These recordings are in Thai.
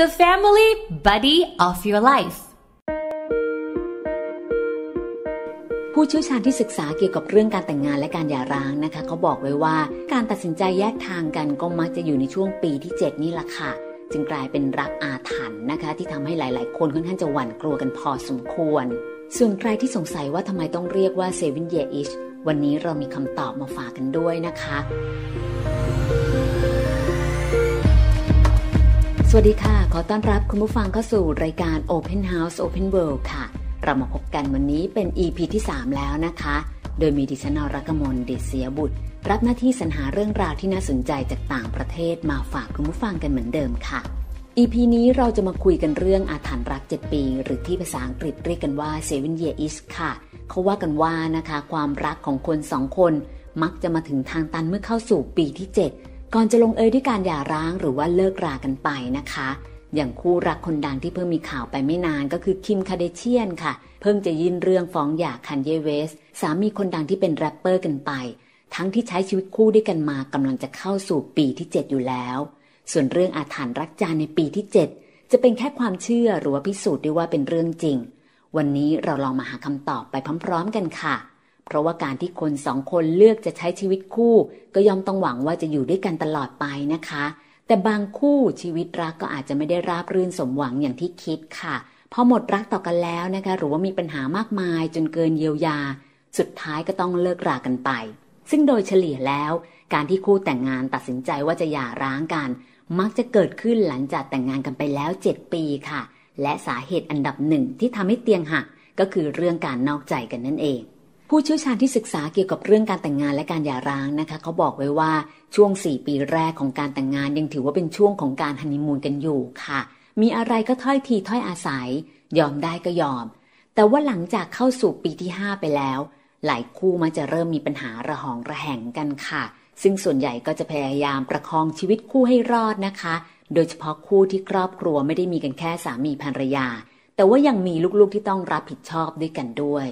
the family buddy of your life ผู้เชี่ยวชาญที่ศึกษาเกี่ยวกับเรื่องการแต่งงานและการหย่าร้างนะคะเขาบอกไว้ว่าการตัดสินใจแยกทางกันก็มักจะอยู่ในช่วงปีที่ 7 นี่แหละค่ะ จึงกลายเป็นรักอาถรรพ์นะคะ ที่ทำให้หลาย ๆ คนค่อนข้างจะหวั่นกลัวกันพอสมควร ส่วนใครที่สงสัยว่าทำไมต้องเรียกว่า seven year itch วันนี้เรามีคำตอบมาฝากกันด้วยนะคะ สวัสดีค่ะ ขอต้อนรับคุณผู้ฟังเข้าสู่รายการ Open House Open World ค่ะ เรามาพบกันวันนี้เป็น EP ที่ 3 แล้วนะคะ โดยมีดิฉันรักมลเดชเสียบุตร รับหน้าที่สรรหาเรื่องราวที่น่าสนใจจากต่างประเทศมาฝากคุณผู้ฟังกันเหมือนเดิมค่ะ EP นี้เราจะมาคุยกันเรื่องอาถรรพ์รัก 7 ปี หรือที่ภาษาอังกฤษเรียกกันว่า seven year itch ค่ะ เขาว่ากันว่านะคะ ความรักของคนสองคน มักจะมาถึงทางตันเมื่อเข้าสู่ปีที่ 7 ก่อนจะลงเอยด้วยการหย่าร้างหรือว่าเลิกรากันไปนะคะ อย่างคู่รักคนดังที่เพิ่งมีข่าวไปไม่นานก็คือคิมคาเดเชียนค่ะ เพิ่งจะยื่นเรื่องฟ้องหย่าคันเยเวส สามีคนดังที่เป็นแรปเปอร์กันไป ทั้งที่ใช้ชีวิตคู่ด้วยกันมากำลังจะเข้าสู่ปีที่ 7 อยู่แล้ว ส่วนเรื่องอาถรรพ์รักจานในปีที่ 7 จะเป็นแค่ความเชื่อหรือว่าพิสูจน์ได้ว่าเป็นเรื่องจริง วันนี้เราลองมาหาคำตอบไปพร้อม ๆ กันค่ะ เพราะว่าการที่คนสองคนเลือกจะใช้ชีวิตคู่ ก็ย่อมต้องหวังว่าจะอยู่ด้วยกันตลอดไปนะคะ แต่บางคู่ชีวิตรักก็อาจจะไม่ได้ราบรื่นสมหวังอย่างที่คิดค่ะพอหมดรักต่อกันแล้วนะคะ หรือว่ามีปัญหามากมายจนเกินเยียวยา สุดท้ายก็ต้องเลิกรากันไป ซึ่งโดยเฉลี่ยแล้ว การที่คู่แต่งงานตัดสินใจว่าจะหย่าร้างกัน มักจะเกิดขึ้นหลังจากแต่งงานกันไปแล้ว 7 ปีค่ะ และสาเหตุอันดับหนึ่งที่ทำให้เตียงหักก็คือเรื่องการนอกใจกันนั่นเอง ผู้เชี่ยวชาญที่ศึกษาเกี่ยวกับเรื่องการแต่งงานและการหย่าร้างนะคะเขาบอกไว้ว่าช่วง 4 ปีแรกของการแต่งงานยังถือว่าเป็นช่วงของการฮันนีมูนกันอยู่ค่ะ มีอะไรก็ถ้อยทีถ้อยอาศัย ยอมได้ก็ยอม แต่ว่าหลังจากเข้าสู่ปีที่ 5 ไปแล้ว หลายคู่มักจะเริ่มมีปัญหาระหองระแหงกันค่ะ ซึ่งส่วนใหญ่ก็จะพยายามประคองชีวิตคู่ให้รอดนะคะ โดยเฉพาะคู่ที่ครอบครัวไม่ได้มีกันแค่สามีภรรยา แต่ว่ายังมีลูกๆที่ต้องรับผิดชอบด้วยกันด้วย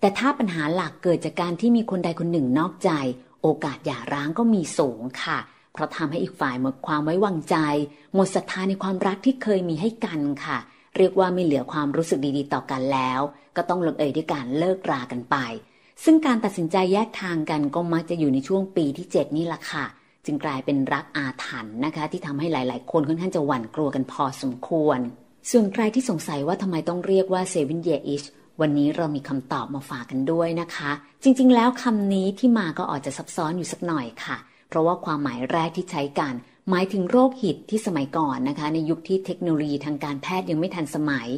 แต่ถ้าปัญหาหลักเกิดจากการที่มีคนใดคนหนึ่งนอกใจ โอกาสหย่าร้างก็มีสูงค่ะ เพราะทำให้อีกฝ่ายหมดความไว้วางใจ หมดศรัทธาในความรักที่เคยมีให้กันค่ะ เรียกว่าไม่เหลือความรู้สึกดีๆ ต่อกันแล้ว ก็ต้องลงเอยด้วยการเลิกรากันไป ซึ่งการตัดสินใจแยกทางกันก็มักจะอยู่ในช่วงปีที่ 7 นี่แหละค่ะ จึงกลายเป็นรักอาถรรพ์นะคะ ที่ทำให้หลาย ๆ คนค่อนข้างจะหวั่นกลัวกันพอสมควร ส่วนใครที่สงสัยว่าทำไมต้องเรียกว่า seven year itch วัน วันี้เรามีคำตอบมาฝากกันด้วยนะคะ จริง ๆ แล้วคำนี้ที่มาก็อาจจะซับซ้อนอยู่สักหน่อยค่ะ เพราะว่าความหมายแรกที่ใช้กัน หมายถึงโรคหิดที่สมัยก่อนนะคะ ในยุคที่เทคโนโลยีทางการแพทย์ยังไม่ทันสมัย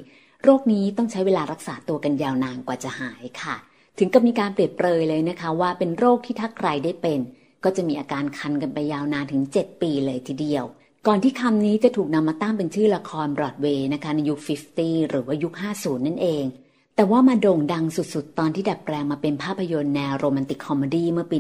โรคนี้ต้องใช้เวลารักษาตัวกันยาวนานกว่าจะหายค่ะ ถึงกับมีการเปรียบเปรยเลยนะคะ ว่าเป็นโรคที่ถ้าใครได้เป็น ก็จะมีอาการคันกันไปยาวนานถึง 7 ปีเลยทีเดียวก่อนที่คำนี้จะถูกนำมาตั้งเป็นชื่อละครบรอดเวย์นะคะในยุค 50 หรือว่ายุค 50 นั่นเอง แต่ว่ามาโด่งดังสุดๆ ตอนที่ดัดแปลงมาเป็นภาพยนตร์แนว romantic comedy เมื่อปี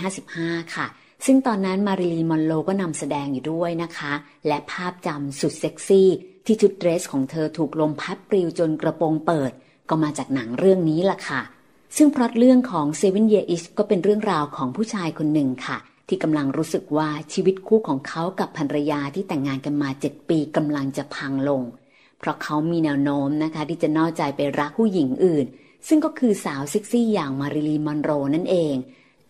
1955 ค่ะ ซึ่งตอนนั้นมาริลีมอนโรก็นำแสดงอยู่ด้วยนะคะ และภาพจำสุดเซ็กซี่ ที่ชุดเดรสของเธอถูกลมพัดปลิวจนกระโปรงเปิด ก็มาจากหนังเรื่องนี้ล่ะค่ะ ซึ่งพล็อตเรื่องของ Seven Year Itch ก็เป็นเรื่องราวของผู้ชายคนหนึ่งค่ะ ที่กำลังรู้สึกว่าชีวิตคู่ของเขากับภรรยาที่แต่งงานกันมา 7 ปีกำลังจะพังลง เพราะเขามีแนวโน้มนะคะที่จะนอกใจไปรักผู้หญิงอื่น ซึ่งก็คือสาวเซ็กซี่อย่างมาริลีมอนโรนั่นเอง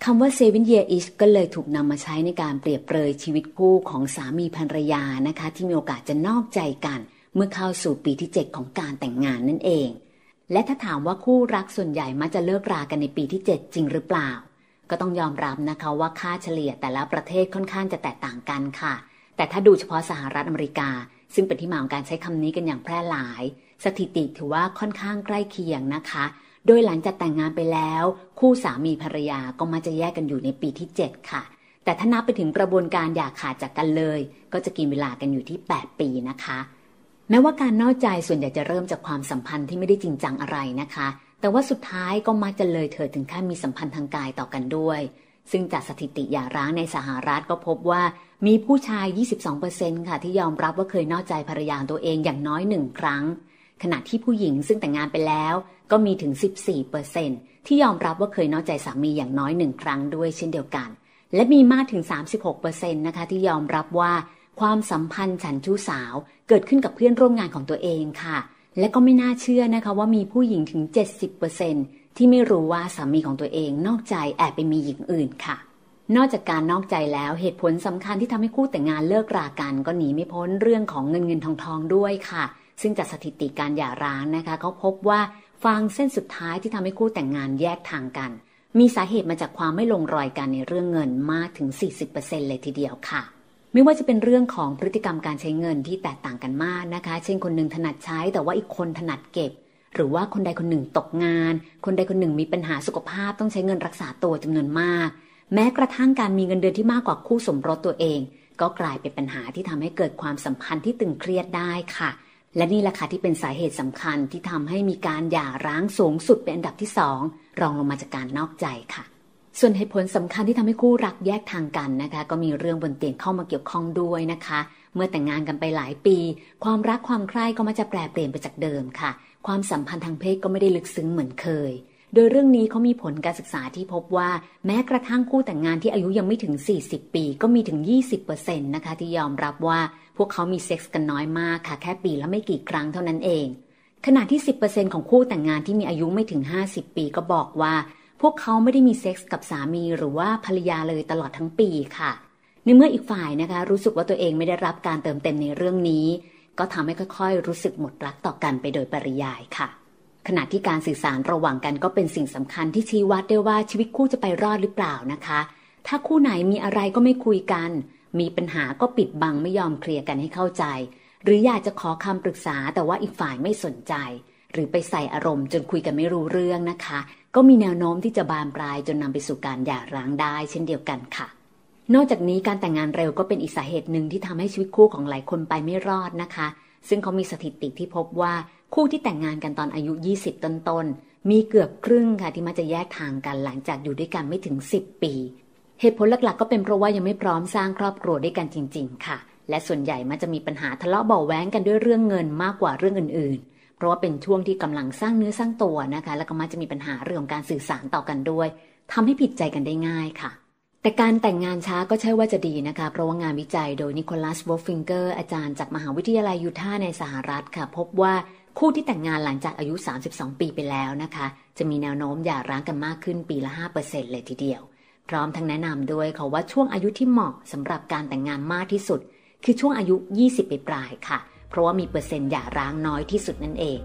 คำว่า Seven Year Itch ก็เลยถูกนำมาใช้ในการเปรียบเปรยชีวิตคู่ของสามีภรรยานะคะ ที่มีโอกาสจะนอกใจกัน เมื่อเข้าสู่ปีที่ 7 ของการแต่งงานนั่นเอง และถ้าถามว่าคู่รักส่วนใหญ่มักจะเลิกรากันในปีที่ 7 จริงหรือเปล่า ก็ต้องยอมรับนะคะว่าค่าเฉลี่ยแต่ละประเทศค่อนข้างจะแตกต่างกันค่ะ แต่ถ้าดูเฉพาะสหรัฐอเมริกา ซึ่งเป็นที่มาของการใช้คำนี้กันอย่างแพร่หลาย สถิติถือว่าค่อนข้างใกล้เคียงนะคะ โดยหลังจากแต่งงานไปแล้ว คู่สามีภรรยาก็มักจะแยกกันอยู่ในปีที่ 7 ค่ะ แต่ถ้านับไปถึงกระบวนการอย่าขาดจากกันเลย ก็จะกินเวลากันอยู่ที่ 8 ปีนะคะแม้ว่าการนอกใจส่วนใหญ่จะเริ่มจากความสัมพันธ์ที่ไม่ได้จริงจังอะไรนะคะ แต่ว่าสุดท้ายก็มักจะเลยเถิดถึงขั้นมีสัมพันธ์ทางกายต่อกันด้วย ซึ่งจากสถิติหย่าร้างในสหรัฐก็พบว่ามีผู้ชาย 22%ค่ะที่ยอมรับว่าเคยนอกใจภรรยาตัวเองอย่างน้อยหนึ่งครั้ง ขณะที่ผู้หญิงซึ่งแต่งงานไปแล้ว ก็มีถึง 14%ที่ยอมรับว่าเคยนอกใจสามีอย่างน้อยหนึ่งครั้งด้วยเช่นเดียวกัน และมีมากถึง 36%นะคะที่ยอมรับว่าความสัมพันธ์ฉันชู้สาวเกิดขึ้นกับเพื่อนร่วมงานของตัวเองค่ะ และก็ไม่น่าเชื่อนะคะว่ามีผู้หญิงถึง 70% ที่ไม่รู้ว่าสามีของตัวเองนอกใจแอบไปมีหญิงอื่นค่ะ นอกจากการนอกใจแล้วเหตุผลสำคัญที่ทำให้คู่แต่งงานเลิกรากันก็หนีไม่พ้นเรื่องของเงินเงินทองทองด้วยค่ะ ซึ่งจากสถิติการหย่าร้างนะคะเขาพบว่าฟางเส้นสุดท้ายที่ทำให้คู่แต่งงานแยกทางกัน มีสาเหตุมาจากความไม่ลงรอยกันในเรื่องเงินมากถึง 40%เลยทีเดียวค่ะไม่ว่าจะเป็นเรื่องของพฤติกรรมการใช้เงินที่แตกต่างกันมากนะคะ เช่นคนหนึ่งถนัดใช้แต่ว่าอีกคนถนัดเก็บ หรือว่าคนใดคนหนึ่งตกงาน คนใดคนหนึ่งมีปัญหาสุขภาพต้องใช้เงินรักษาตัวจำนวนมาก แม้กระทั่งการมีเงินเดือนที่มากกว่าคู่สมรสตัวเอง ก็กลายเป็นปัญหาที่ทำให้เกิดความสัมพันธ์ที่ตึงเครียดได้ค่ะ และนี่แหละค่ะที่เป็นสาเหตุสำคัญที่ทำให้มีการหย่าร้างสูงสุดเป็นอันดับที่สองรองลงมาจากการนอกใจค่ะ ส่วนเหตุผลสำคัญที่ทำให้คู่รักแยกทางกันนะคะ ก็มีเรื่องบนเตียงเข้ามาเกี่ยวข้องด้วยนะคะ เมื่อแต่งงานกันไปหลายปี ความรักความใคร่ก็มักจะแปรเปลี่ยนไปจากเดิมค่ะ ความสัมพันธ์ทางเพศก็ไม่ได้ลึกซึ้งเหมือนเคย โดยเรื่องนี้เขามีผลการศึกษาที่พบว่า แม้กระทั่งคู่แต่งงานที่อายุยังไม่ถึง 40 ปี ก็มีถึง 20%นะคะที่ยอมรับว่าพวกเขามีเซ็กส์กันน้อยมากค่ะ แค่ปีละไม่กี่ครั้งเท่านั้นเองขณะที่ 10%ของคู่แต่งงานที่มีอายุไม่ถึง 50 ปีก็บอกว่า พวกเขาไม่ได้มีเซ็กส์กับสามีหรือว่าภรรยาเลยตลอดทั้งปีค่ะ ในเมื่ออีกฝ่ายนะคะ รู้สึกว่าตัวเองไม่ได้รับการเติมเต็มในเรื่องนี้ ก็ทำให้ค่อยๆ รู้สึกหมดรักต่อกันไปโดยปริยายค่ะ ขณะที่การสื่อสารระหว่างกันก็เป็นสิ่งสำคัญที่ชี้วัดได้ว่าชีวิตคู่จะไปรอดหรือเปล่านะคะ ถ้าคู่ไหนมีอะไรก็ไม่คุยกัน มีปัญหาก็ปิดบังไม่ยอมเคลียร์กันให้เข้าใจ หรืออยากจะขอคำปรึกษาแต่ว่าอีกฝ่ายไม่สนใจ หรือไปใส่อารมณ์จนคุยกันไม่รู้เรื่องนะคะ ก็มีแนวโน้มที่จะบานปลายจนนำไปสู่การหย่าร้างได้เช่นเดียวกันค่ะ นอกจากนี้การแต่งงานเร็วก็เป็นอีกสาเหตุหนึ่งที่ทำให้ชีวิตคู่ของหลายคนไปไม่รอดนะคะ ซึ่งเขามีสถิติที่พบว่าคู่ที่แต่งงานกันตอนอายุ 20 ต้นๆ มีเกือบครึ่งค่ะที่มักจะแยกทางกันหลังจากอยู่ด้วยกันไม่ถึง 10 ปี เหตุผลหลักๆ ก็เป็นเพราะว่ายังไม่พร้อมสร้างครอบครัวด้วยกันจริง ๆ ค่ะ และส่วนใหญ่มันจะมีปัญหาทะเลาะเบาแว้งกันด้วยเรื่องเงินมากกว่าเรื่องอื่นๆ เพราะว่าเป็นช่วงที่กำลังสร้างเนื้อสร้างตัวนะคะ แล้วก็มักจะมีปัญหาเรื่องการสื่อสารต่อกันด้วยทำให้ผิดใจกันได้ง่ายค่ะ แต่การแต่งงานช้าก็ใช่ว่าจะดีนะคะ เพราะว่างานวิจัยโดยนิโคลัสวอฟฟิงเกอร์อาจารย์จากมหาวิทยาลัยยูทาห์ในสหรัฐค่ะ พบว่าคู่ที่แต่งงานหลังจากอายุ 32 ปีไปแล้วนะคะ จะมีแนวโน้มหย่าร้างกันมากขึ้นปีละ 5%เลยทีเดียว พร้อมทั้งแนะนำด้วยค่ะว่าช่วงอายุที่เหมาะสำหรับการแต่งงานมากที่สุด คือช่วงอายุ 20 ปีปลายค่ะ เพราะว่ามีเปอร์เซ็นต์หย่าร้างน้อยที่สุดนั่นเอง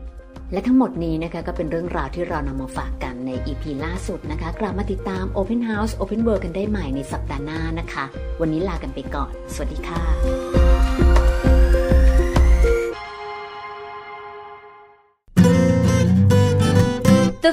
และทั้งหมดนี้นะคะก็เป็นเรื่องราวที่เรานำมาฝากกันใน EP ล่าสุดนะคะ กลับมาติดตาม Open House Open World กันได้ใหม่ในสัปดาห์หน้านะคะ วันนี้ลากันไปก่อน สวัสดีค่ะ The